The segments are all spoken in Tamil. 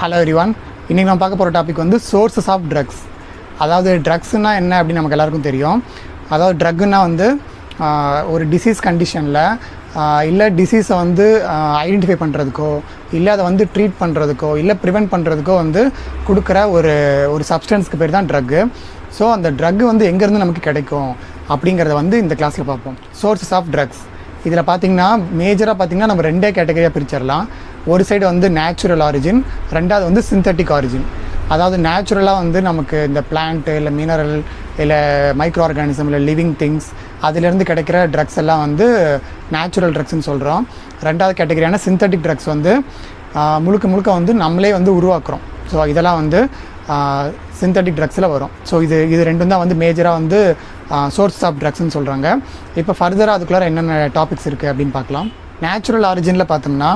ஹலோ எரிவான் இன்றைக்கி நம்ம பார்க்க போகிற டாபிக் வந்து சோர்ஸஸ் ஆஃப் ட்ரக்ஸ் அதாவது ட்ரக்ஸ்னால் என்ன அப்படின்னு நமக்கு எல்லாருக்கும் தெரியும். அதாவது ட்ரக்குன்னா வந்து ஒரு டிசீஸ் கண்டிஷனில் இல்லை டிசீஸை வந்து ஐடென்டிஃபை பண்ணுறதுக்கோ இல்லை அதை வந்து ட்ரீட் பண்ணுறதுக்கோ இல்லை ப்ரிவெண்ட் பண்ணுறதுக்கோ வந்து கொடுக்குற ஒரு ஒரு சப்ஸ்டன்ஸ்க்கு பேர் தான் ட்ரக்கு ஸோ அந்த ட்ரக் வந்து எங்கேருந்து நமக்கு கிடைக்கும் அப்படிங்கிறத வந்து இந்த கிளாஸில் பார்ப்போம். சோர்ஸஸ் ஆஃப் ட்ரக்ஸ் இதில் பார்த்தீங்கன்னா மேஜராக பார்த்தீங்கன்னா நம்ம ரெண்டே கேட்டகரியாக பிரிச்சிடலாம். ஒரு சைடு வந்து நேச்சுரல் ஆரிஜின் ரெண்டாவது வந்து சிந்தட்டிக் ஆரிஜின் அதாவது நேச்சுரலாக வந்து நமக்கு இந்த பிளான்ட்டு இல்லை மினரல் இல்லை மைக்ரோ ஆர்கானிசம் இல்லை லிவிங் திங்ஸ் அதிலேருந்து கிடைக்கிற ட்ரக்ஸ் எல்லாம் வந்து நேச்சுரல் ட்ரக்ஸ்னு சொல்கிறோம் ரெண்டாவது கேட்டகரியான சிந்தட்டிக் ட்ரக்ஸ் வந்து முழுக்க முழுக்க வந்து நம்மளே வந்து உருவாக்குறோம். ஸோ இதெல்லாம் வந்து சிந்தட்டிக் ட்ரக்ஸில் வரும். ஸோ இது இது ரெண்டும் தான் வந்து மேஜராக வந்து சோர்ஸ் ஆஃப் ட்ரக்ஸ்னு சொல்கிறாங்க இப்போ ஃபர்தராக அதுக்குள்ளார என்னென்ன டாபிக்ஸ் இருக்குது அப்படின்னு பார்க்கலாம். நேச்சுரல் ஆரிஜினில் பார்த்தோம்னா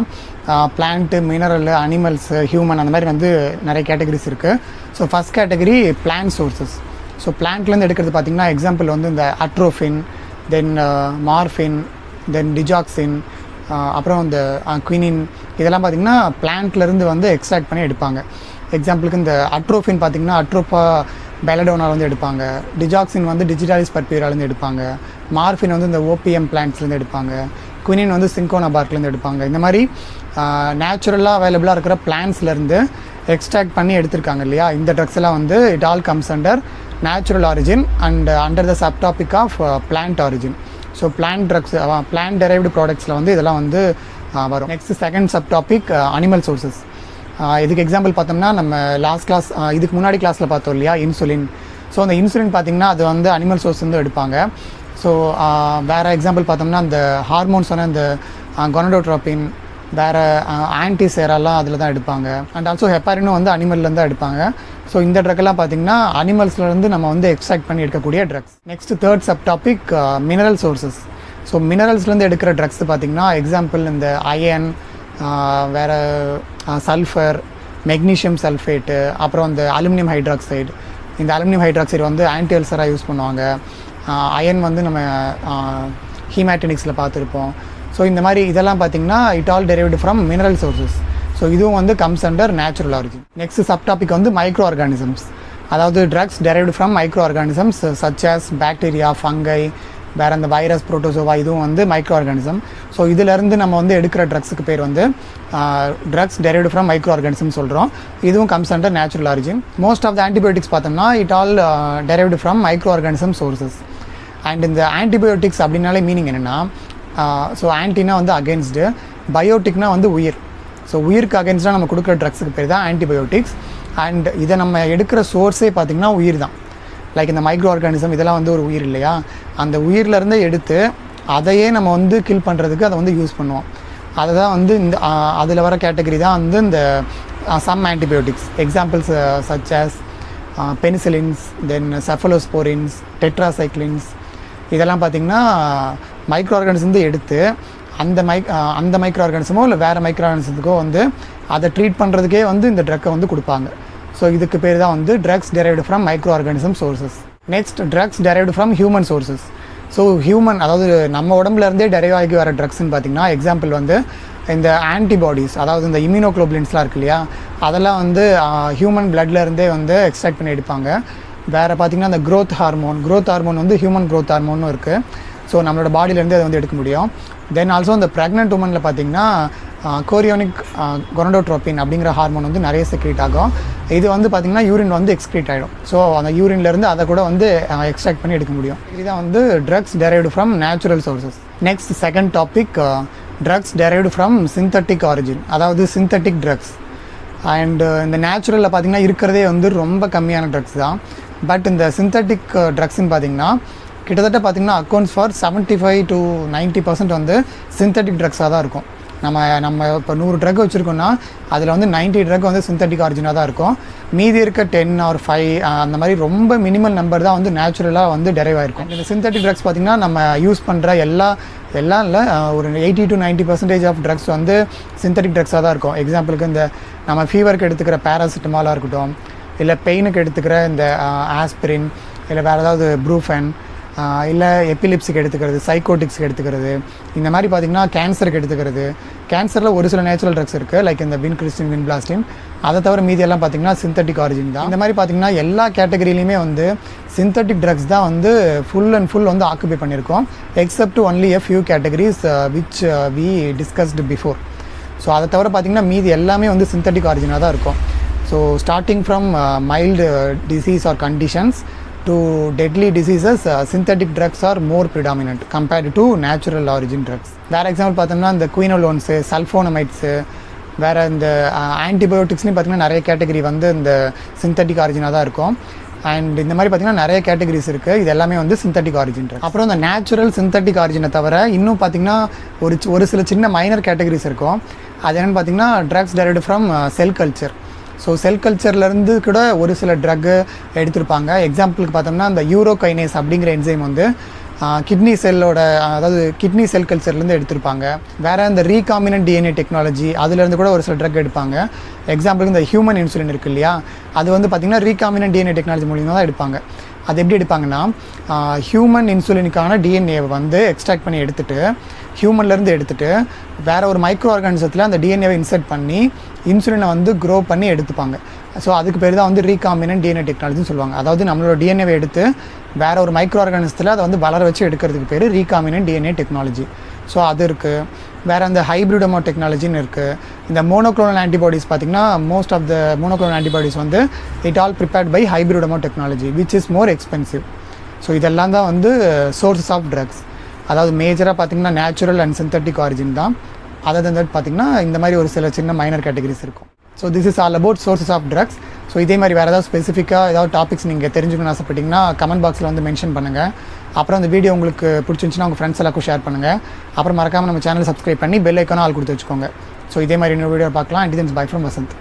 பிளான்ட்டு மினரல் அனிமல்ஸு ஹியூமன் அந்த மாதிரி வந்து நிறைய கேட்டகரிஸ் இருக்குது so first category plant sources so பிளான்ட்லேருந்து எடுக்கிறது பார்த்திங்கன்னா எக்ஸாம்பிள் வந்து இந்த atropine then morphine then digoxin அப்புறம் இந்த குவினின் இதெல்லாம் பார்த்திங்கன்னா பிளான்ட்லேருந்து வந்து எக்ஸ்ட்ராக்ட் பண்ணி எடுப்பாங்க. எக்ஸாம்பிளுக்கு இந்த அட்ரோஃபின் பார்த்திங்கன்னா அட்ரோப்பா பெலடோனாலேருந்து எடுப்பாங்க. டிஜாக்சின் வந்து டிஜிட்டாலிஸ் பர்பியூராலேருந்து எடுப்பாங்க. மார்ஃபின் வந்து இந்த ஓபிஎம் பிளான்ட்ஸ்லேருந்து எடுப்பாங்க. குவினின் வந்து சிங்கோனா பார்க்லேருந்து எடுப்பாங்க. இந்த மாதிரி நேச்சுரலாக அவைலபிளாக இருக்கிற பிளான்ஸ்லேருந்து எக்ஸ்ட்ராக்ட் பண்ணி எடுத்திருக்காங்க இல்லையா? இந்த ட்ரக்ஸ் எல்லாம் வந்து it all comes under natural origin and under the sub topic of plant origin so plant drugs plant derived ப்ராடக்ட்ஸில் வந்து இதெல்லாம் வந்து வரும். Next second sub topic animal sources இதுக்கு எக்ஸாம்பிள் பார்த்தோம்னா நம்ம லாஸ்ட் கிளாஸ் இதுக்கு முன்னாடி கிளாஸில் பார்த்தோம் இல்லையா இன்சுலின் ஸோ அந்த இன்சுலின் பார்த்திங்கன்னா அது வந்து அனிமல் சோர்ஸ் வந்து எடுப்பாங்க. ஸோ வேறு எக்ஸாம்பிள் பார்த்தோம்னா அந்த ஹார்மோன்ஸ் அந்த கொனடோட்ராப்பின் வேறு ஆன்டி சேரெல்லாம் அதில் தான் எடுப்பாங்க. அண்ட் ஆல்சோ ஹெப்பாரினும் வந்து அனிமல்லேருந்து தான் எடுப்பாங்க. ஸோ இந்த ட்ரக்கெல்லாம் பார்த்திங்கன்னா அனிமல்ஸ்லேருந்து நம்ம வந்து எக்ஸ்ட்ராக்ட் பண்ணி எடுக்கக்கூடிய drugs next third sub topic mineral sources so மினரல்ஸ்லேருந்து எடுக்கிற ட்ரக்ஸ் பார்த்திங்கன்னா எக்ஸாம்பிள் இந்த அயன் வேறு சல்ஃபர் மெக்னீஷியம் சல்ஃபேட்டு அப்புறம் இந்த அலுமினியம் ஹைட்ராக்சைடு. இந்த அலுமினியம் ஹைட்ராக்சைடு வந்து ஆன்டி அல்சராக யூஸ் பண்ணுவாங்க அயன் வந்து நம்ம ஹீமேட்டனிக்ஸில் பார்த்துருப்போம். ஸோ இந்த மாதிரி இதெல்லாம் பார்த்திங்கன்னா it all derived from mineral sources so இதுவும் வந்து comes under natural origin next sub topic வந்து மைக்ரோ ஆர்கானிசம்ஸ் அதாவது drugs derived from micro organisms such as bacteria fungi வேறு அந்த வைரஸ் புரோட்டோசோவா இதுவும் வந்து மைக்ரோ ஆர்கானிசம் ஸோ இதிலேருந்து நம்ம வந்து எடுக்கிற ட்ரக்ஸுக்கு பேர் வந்து drugs derived from micro organism சொல்கிறோம் இதுவும் comes under natural origin most of the antibiotics பார்த்தோம்னா it all derived from micro organism sources and இந்த ஆன்டிபயோட்டிக்ஸ் அப்படின்னாலே மீனிங் என்னென்னா ஸோ ஆன்டினா வந்து அகேன்ஸ்டு பயோட்டிக்னா வந்து உயிர். ஸோ உயிருக்கு அகேன்ஸ்டாக நம்ம கொடுக்குற ட்ரக்ஸுக்கு பேர் தான் ஆன்டிபயோட்டிக்ஸ் அண்ட் இதை நம்ம எடுக்கிற சோர்ஸே பார்த்திங்கன்னா உயிர் தான். லைக் இந்த மைக்ரோ ஆர்கானிசம் இதெல்லாம் வந்து ஒரு உயிர் இல்லையா? அந்த உயிர்லேருந்தே எடுத்து அதையே நம்ம வந்து கில் பண்ணுறதுக்கு அதை வந்து யூஸ் பண்ணுவோம். அதை தான் வந்து இந்த அதில் வர கேட்டகரி தான் வந்து இந்த some antibiotics examples such as penicillins then cephalosporins tetracyclines இதெல்லாம் பார்த்திங்கன்னா மைக்ரோ ஆர்கானிசம் எடுத்து அந்த மைக் அந்த மைக்ரோ ஆர்கானிசமோ இல்லை வேறு மைக்ரோ ஆர்கானிசத்துக்கோ வந்து அதை ட்ரீட் பண்ணுறதுக்கே வந்து இந்த ட்ரக்கை வந்து கொடுப்பாங்க. ஸோ இதுக்கு பேர் தான் வந்து drugs derived from micro organism sources next drugs derived from human sources so human அதாவது நம்ம உடம்புலேருந்தே டெரைவ் ஆகி வர ட்ரக்ஸ்னு பார்த்தீங்கன்னா எக்ஸாம்பிள் வந்து இந்த ஆன்டிபாடிஸ் அதாவது இந்த இம்யூனோக்ளோபின்ஸ்லாம் இருக்கு இல்லையா? அதெல்லாம் வந்து ஹியூமன் பிளட்லேருந்தே வந்து எக்ஸ்ட்ராக்ட் பண்ணி எடுப்பாங்க. வேறு பார்த்திங்கன்னா அந்த க்ரோத் ஹார்மோன் க்ரோத் ஹார்மோன் வந்து ஹியூமன் க்ரோத் ஹார்மோனும் இருக்குது ஸோ நம்மளோட பாடியிலேருந்து அதை வந்து எடுக்க முடியும். தென் ஆல்சோ இந்த ப்ரெக்னென்ட் உமனில் பார்த்தீங்கன்னா கோரியோனிக் கொரண்டோட்ரோப்பின் அப்படிங்கிற ஹார்மோன் வந்து நிறைய செக்ரீட் ஆகும். இது வந்து பார்த்திங்கன்னா யூரின் வந்து எக்ஸ்க்ரீட் ஆகிடும் ஸோ அந்த யூரின்லேருந்து அதை கூட வந்து எக்ஸ்ட்ராக்ட் பண்ணி எடுக்க முடியும். இதுதான் வந்து drugs derived from natural sources next second topic drugs derived from synthetic origin அதாவது சிந்தட்டிக் ட்ரக்ஸ் அண்டு இந்த நேச்சுரலில் பார்த்தீங்கன்னா இருக்கிறதே வந்து ரொம்ப கம்மியான ட்ரக்ஸ் தான். பட் இந்த சிந்தட்டிக் ட்ரக்ஸ்னு பார்த்தீங்கன்னா கிட்டத்தட்ட பார்த்தீங்கன்னா accounts for seventy five to ninety percent வந்து சிந்தட்டிக் ட்ரக்ஸாக தான் இருக்கும். நம்ம நம்ம இப்போ நூறு ட்ரக் வச்சுருக்கோம்னா அதில் வந்து 90 ட்ரக் வந்து சிந்தட்டிக் ஆரிஜினாக தான் இருக்கும். மீதி இருக்க டென் ஆர் ஃபைவ் அந்த மாதிரி ரொம்ப மினிமல் நம்பர் தான் வந்து நேச்சுரலாக வந்து டெரைவ் ஆகிருக்கும் இந்த சிந்தட்டிக் ட்ரக்ஸ் பார்த்திங்கன்னா நம்ம யூஸ் பண்ணுற எல்லா எல்லாம் இல்லை ஒரு eighty to ninety percentage of drugs வந்து சிந்தட்டிக் ட்ரக்ஸாக தான் இருக்கும். எக்ஸாம்பிளுக்கு இந்த நம்ம ஃபீவருக்கு எடுத்துக்கிற பேராசிட்டமாலாக இருக்கட்டும் இல்லை பெயினுக்கு எடுத்துக்கிற இந்த ஆஸ்பிரின் இல்லை வேறு ஏதாவது ப்ரூஃபன் இல்லை எப்பிலிப்ஸுக்கு எடுத்துக்கிறது சைக்கோட்டிக்ஸ்க்கு எடுத்துக்கிறது. இந்த மாதிரி பார்த்திங்கன்னா கேன்சருக்கு எடுத்துக்கிறது. கேன்சரில் ஒரு சில நேச்சுரல் ட்ரக்ஸ் இருக்குது லைக் இந்த வின் கிறிஸ்டின் வின் பிளாஸ்டின் அதை தவிர மீதி எல்லாம் பார்த்திங்கன்னா சிந்தட்டிக் ஆரிஜின் தான். இந்த மாதிரி பார்த்திங்கன்னா எல்லா கேட்டகரியிலையுமே வந்து சிந்தட்டிக் ட்ரக்ஸ் தான் வந்து ஃபுல் அண்ட் ஃபுல் வந்து ஆக்குபை பண்ணியிருக்கோம் except only a few categories which we discussed before so அதை தவிர பார்த்திங்கன்னா மீதி எல்லாமே வந்து சிந்தட்டிக் ஆரிஜினாக தான் இருக்கும். So starting from mild disease or conditions to deadly uh, synthetic drugs are more predominant compared to natural origin drugs வேறு எக்ஸாம்பிள் பார்த்தோம்னா இந்த குயினோலோன்ஸு சல்ஃபோனமைட்ஸு வேறு இந்த uh, ஆன்டிபயோட்டிக்ஸ்லேயும் பார்த்திங்கன்னா நிறைய கேட்டகரி வந்து இந்த சிந்தட்டிக் ஆரிஜினாக தான் இருக்கும். அண்ட் இந்த மாதிரி பார்த்திங்கன்னா நிறைய கேட்டகரிஸ் இருக்குது இது எல்லாமே வந்து சிந்தட்டிக் ஆரிஜின் அப்புறம் இந்த நேச்சுரல் சிந்தட்டிக் ஆரிஜினை தவிர இன்னும் பார்த்திங்கன்னா ஒரு ஒரு சில சின்ன மைனர் கேட்டகரிஸ் இருக்கும். அது என்னென்னு பார்த்திங்கன்னா drugs derived from cell uh, culture so cell கல்ச்சர்லேருந்து கூட ஒரு சில ட்ரக்கு எடுத்திருப்பாங்க. எக்ஸாம்பிளுக்கு பார்த்தோம்னா அந்த யூரோ கைனேஸ் அப்படிங்கிற என்சைம் வந்து கிட்னி செல்லோட அதாவது கிட்னி செல் கல்ச்சர்லேருந்து எடுத்திருப்பாங்க. வேறு இந்த ரீகாமினன்ட் டிஎன்ஏ டெக்னாலஜி அதுலேருந்து கூட ஒரு சில ட்ரக் எடுப்பாங்க. எக்ஸாம்பிளுக்கு இந்த ஹியூமன் இன்சுலின் இருக்கு இல்லையா? அது வந்து பார்த்திங்கன்னா ரீகாமினன்ட் டிஎன்ஏ டெக்னாலஜி மூலியமாக தான் எடுப்பாங்க. அது எப்படி எடுப்பாங்கன்னா ஹியூமன் இன்சுலினுக்கான டிஎன்ஏவை வந்து எக்ஸ்ட்ராக்ட் பண்ணி எடுத்துகிட்டு ஹியூமன்லேருந்து எடுத்துகிட்டு வேற ஒரு மைக்ரோ ஆர்கானிசத்தில் அந்த டிஎன்ஏவை இன்சர்ட் பண்ணி இன்சுலினை வந்து க்ரோ பண்ணி எடுத்துப்பாங்க. ஸோ அதுக்கு பேர் தான் வந்து ரீகாமினன் டிஎன்ஏ டெக்னாலஜின்னு சொல்லுவாங்க. அதாவது நம்மளோட டிஎன்ஏவை எடுத்து வேறு ஒரு மைக்ரோ ஆர்கானிசத்தில் அதை வந்து வளர வச்சு எடுக்கிறதுக்கு பேர் ரீகாமினன் டிஎன்ஏ டெக்னாலஜி ஸோ அது இருக்குது வேறு அந்த ஹைப்ரிடமோ டெக்னாலஜின்னு இருக்குது இந்த மோனோக்ளோனல் ஆன்டிபாடிஸ் பார்த்திங்கன்னா most of the monoclonal antibodies வந்து it all prepared by hybridoma technology which is more expensive so இதெல்லாம் தான் வந்து சோர்ஸஸ் ஆஃப் ட்ரக்ஸ் அதாவது மேஜராக பார்த்திங்கன்னா நேச்சுரல் அண்ட் சிந்தட்டிக் ஆரிஜின் தான். அதர் தன் தட் பார்த்திங்கன்னா இந்த மாதிரி ஒரு சில சின்ன மைனர் கேட்டகரிஸ் இருக்கும். So this is all about sources of drugs so இதே மாதிரி வேறு ஏதாவது ஸ்பெசிஃபிக்காக ஏதாவது டாபிக்ஸ் நீங்கள் தெரிஞ்சுக்கணும்னு ஆசைப்பட்டிங்கன்னா கமெண்ட் பாக்ஸில் வந்து மென்ஷன் பண்ணுங்கள் அப்புறம் அந்த வீடியோ உங்களுக்கு பிடிச்சிருந்துச்சுன்னா உங்கள் ஃப்ரெண்ட்ஸ் எல்லாருக்கும் ஷேர் பண்ணுங்கள் அப்புறம் மறக்காமல் நம்ம சேனல் சப்ஸ்கிரைப் பண்ணி பெல் ஐக்கானும் ஆள் கொடுத்து வச்சுக்கோங்க. ஸோ இதே மாதிரி இன்னொரு வீடியோ பார்க்கலாம். And by from Vasanth